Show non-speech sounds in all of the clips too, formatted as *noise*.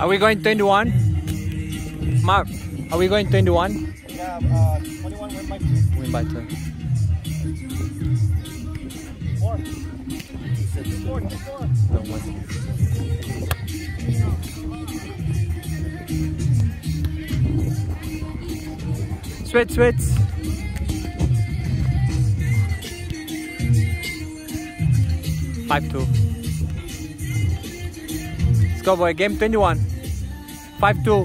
Are we going 21? Mark, are we going 21? Yeah, uh, 21 win by 2. Win by two. 4. Four, four. Don't. Switch, switch. Five two. Let's go boy. Game twenty one. Five two.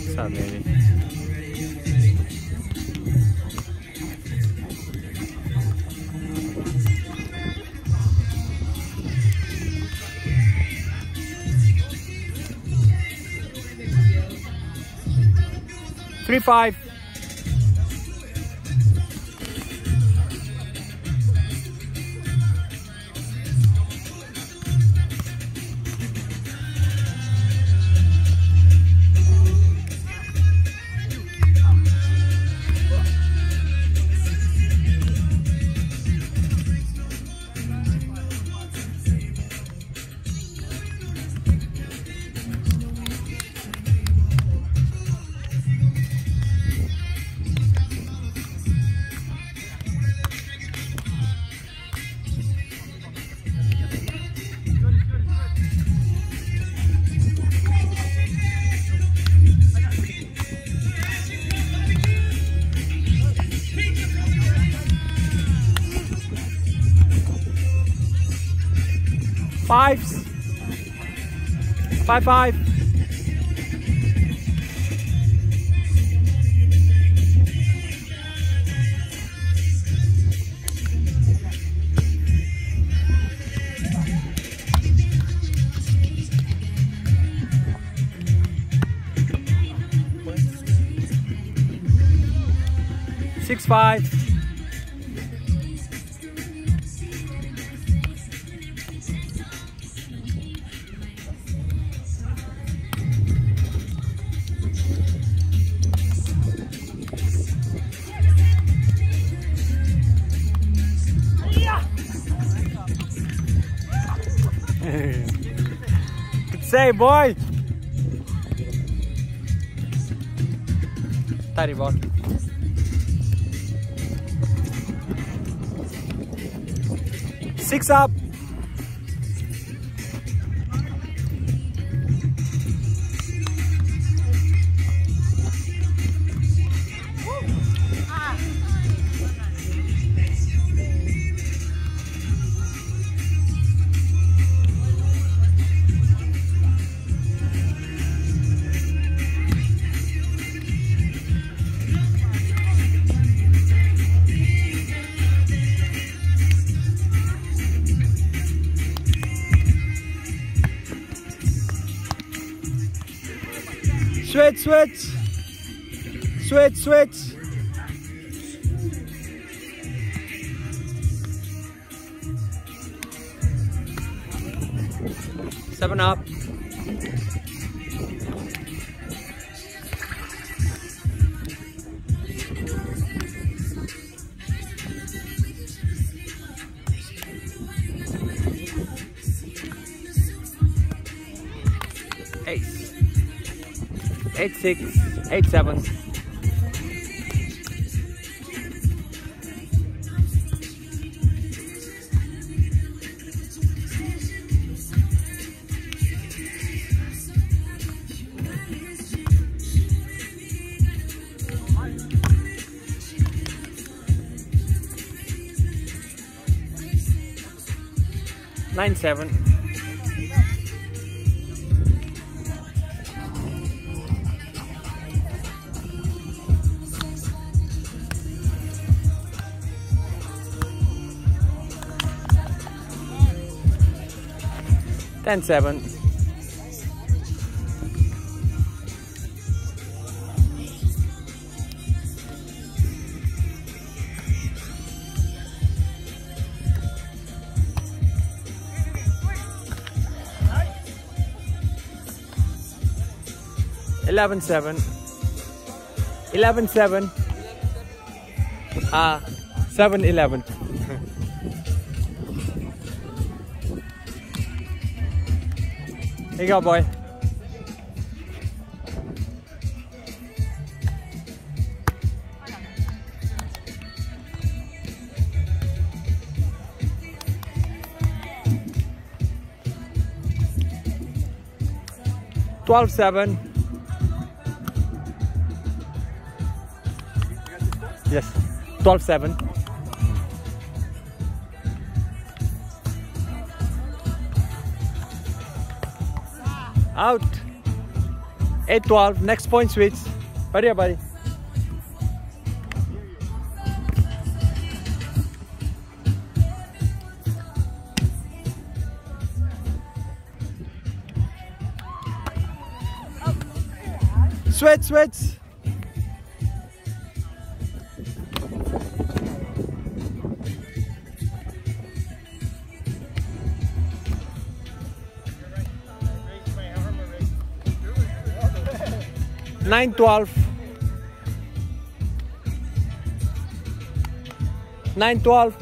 What's up. Three five. Fives. Five five. Six five. Save, boy. Tidy ball. Six up. Switch, switch. Switch. Seven up. Eight six, eight seven. Nine seven. Ten seven. Eleven seven. 11 7. Ah, 7 11. Here you go, boy. Twelve seven. Yes, twelve seven. Out. 8 12. Next point switch. Buddy, buddy. Switch, switch. 912 912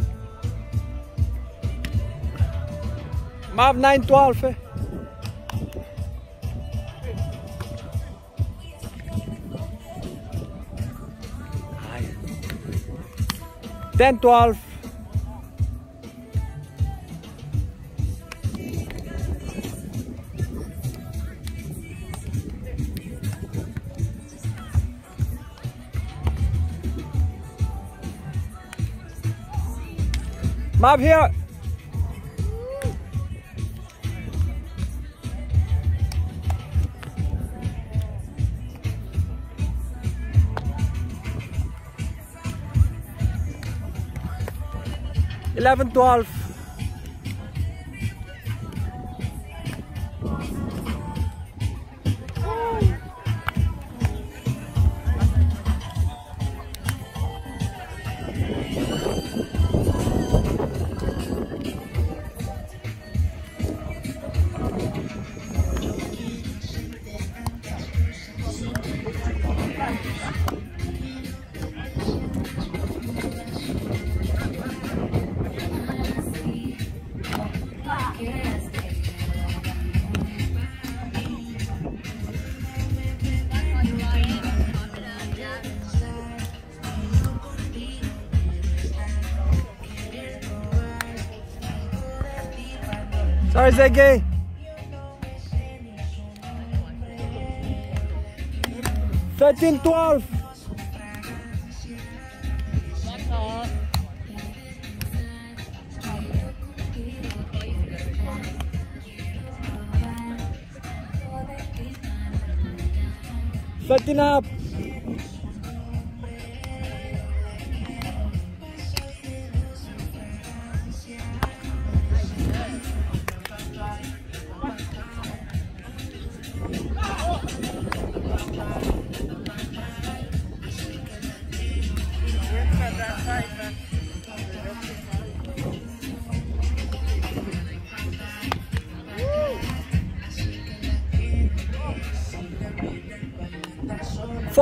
Mav 912 eh? 10 12 Mob here. Eleven, twelve. Sorry, Ziggy. Thirteen, twelve. Thirteen up.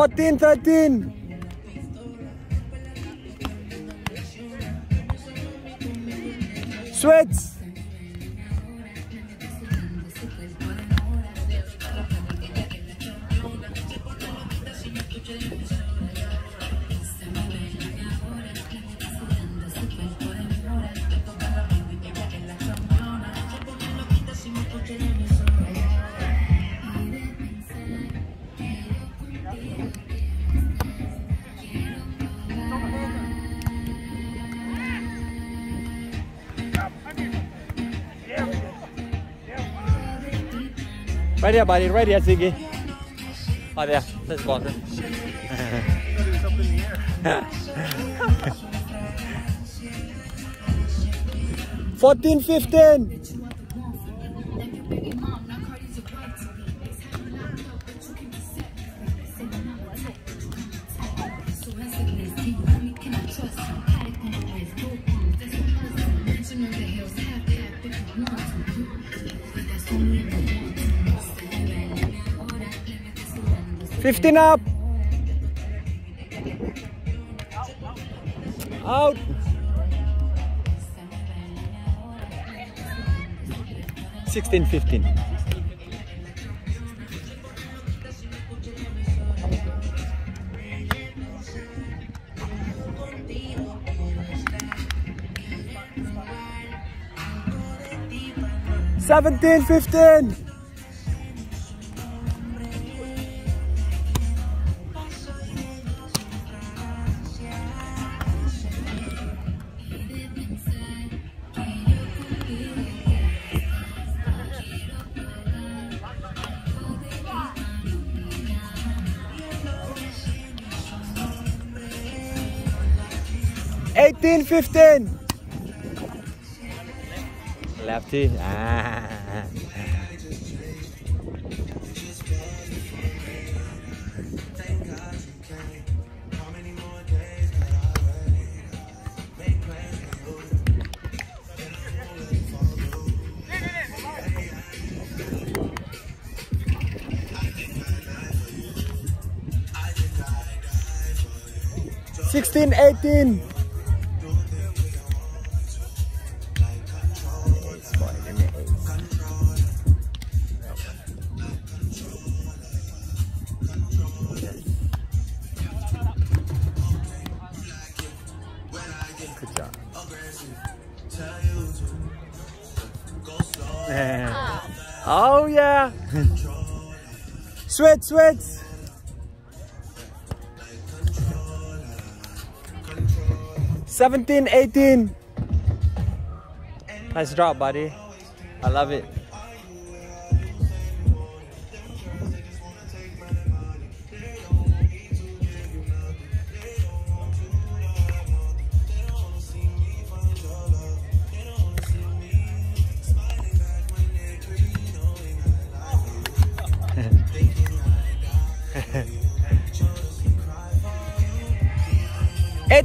Fourteen, thirteen. Switch. Right here, buddy. Right here, Ziggy. Oh, there. Let's go. *laughs* Fourteen, fifteen. 15 up. Out. Sixteen, fifteen. Seventeen, fifteen. Eighteen fifteen. Lefty. Ah. Sixteen, eighteen. Sweat, switch. Seventeen, eighteen. Nice drop, buddy. I love it.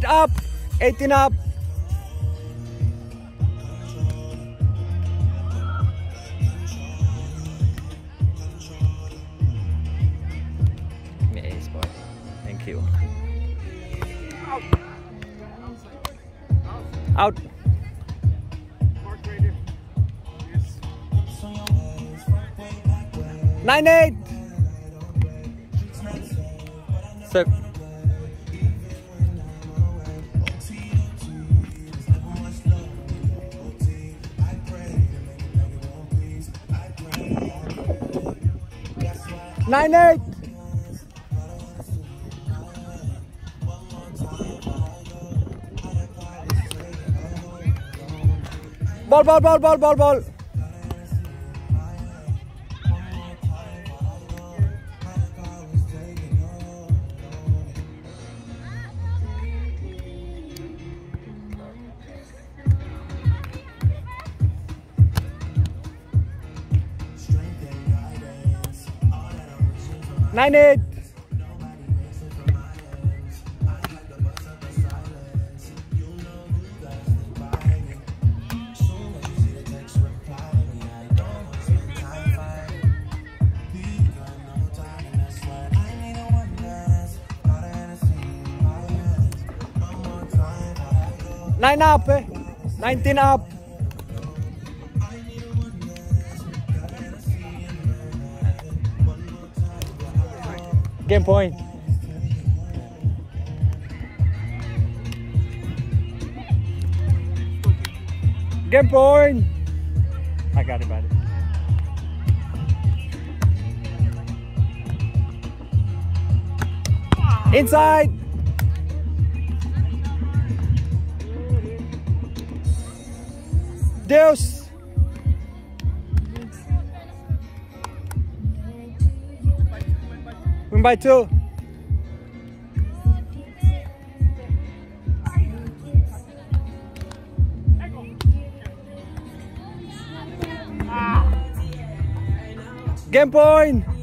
Up, 18 up. Me ace boy. Thank you. Out. Nine eight. Sir. Nine eight. Ball, ball, ball, ball, ball, ball. Nine eight. Nine up, eh? 19 up. Game point. Game point. I got it, buddy. Inside. Deuce. By two. Game point.